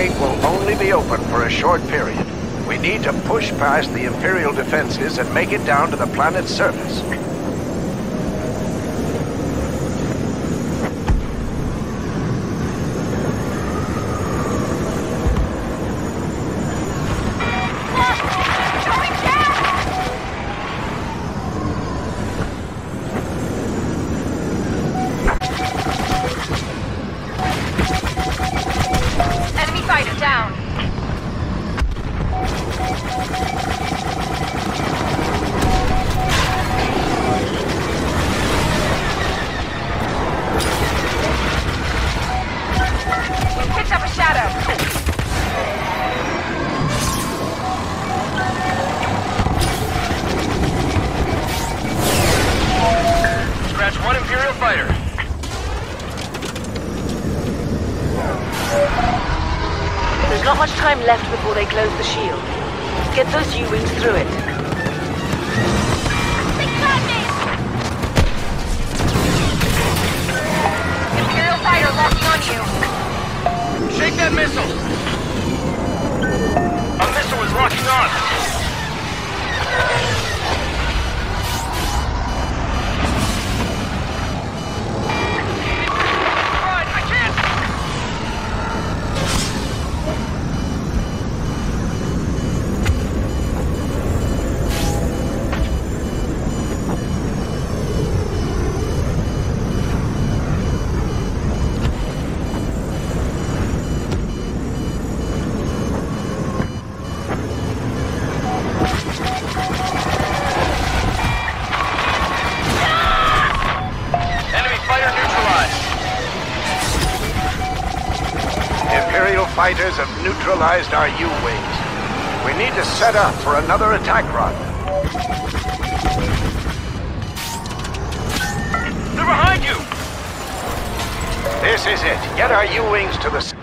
gate will only be open for a short period. We need to push past the Imperial defenses and make it down to the planet's surface. Before they close the shield. Get those U-wings through it. Have neutralized our U-wings. We need to set up for another attack run. They're behind you. This is it. Get our U-wings to the...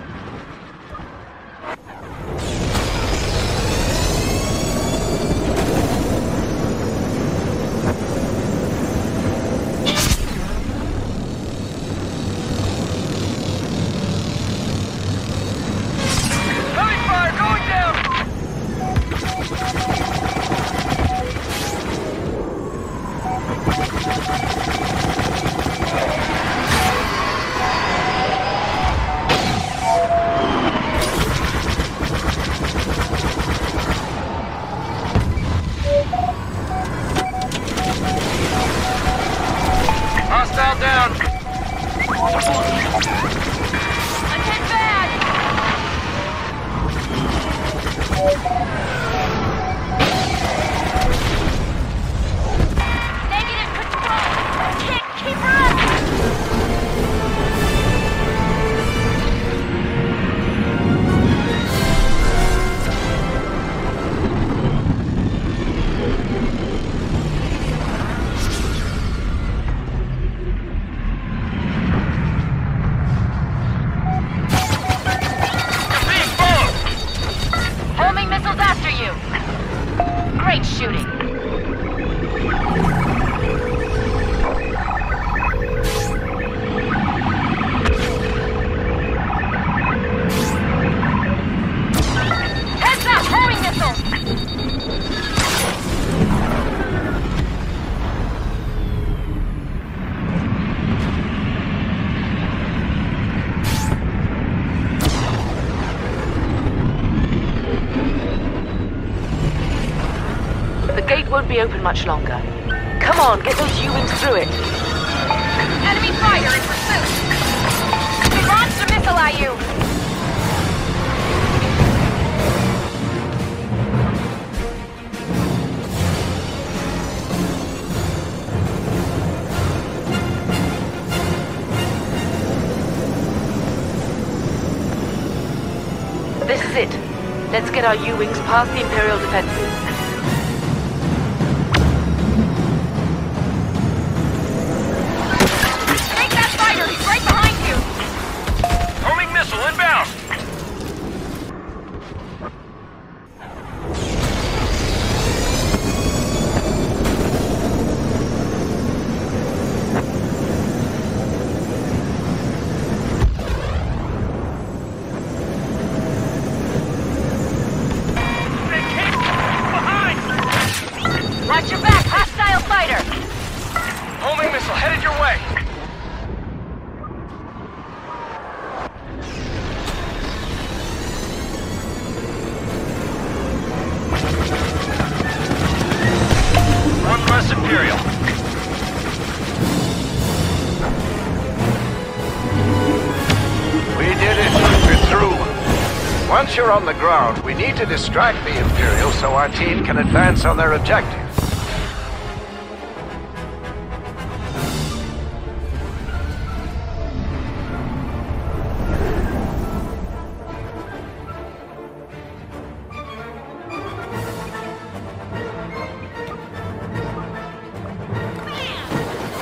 won't be open much longer. Come on, get those U-wings through it. Enemy fighter in pursuit. We launched a missile at you. This is it. Let's get our U-wings past the Imperial defenses. We're on the ground. We need to distract the Imperials so our team can advance on their objective.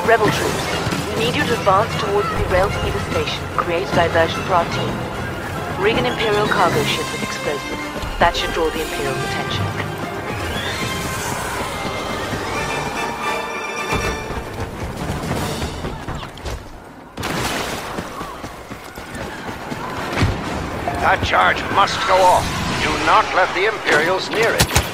Rebel troops, we need you to advance towards the rail station. Create diversion for our team. Rig an Imperial cargo ship with explosives. That should draw the Imperial's attention. That charge must go off. Do not let the Imperials near it.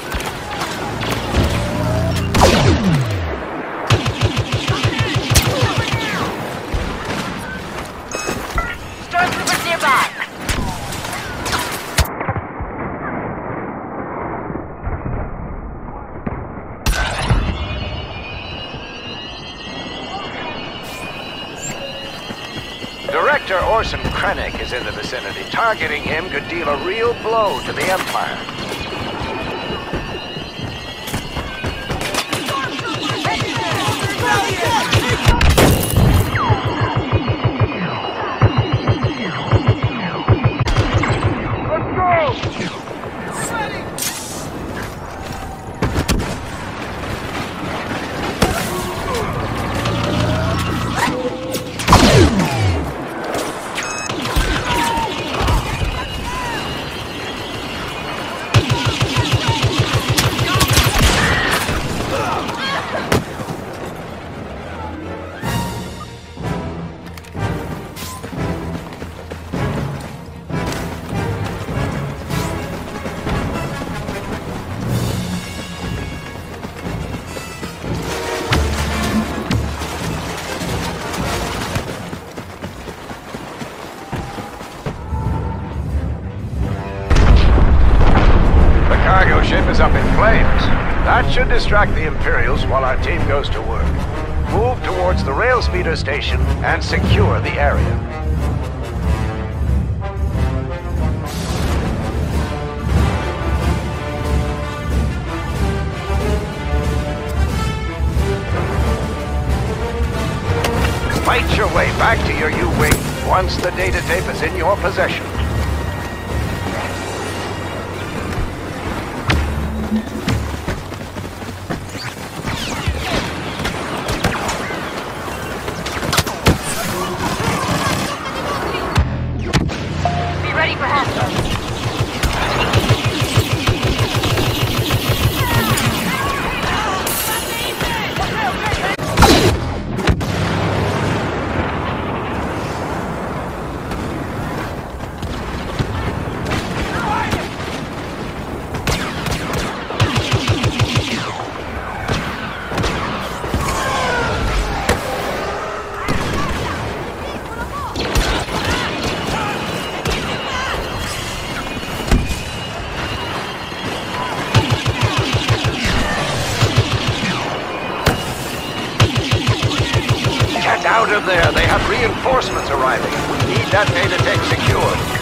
Orson Krennic is in the vicinity. Targeting him could deal a real blow to the Empire. The is up in flames. That should distract the Imperials while our team goes to work. Move towards the rail speeder station and secure the area. Fight your way back to your U-Wing once the data tape is in your possession. Reinforcements arriving. We need that data tape secured.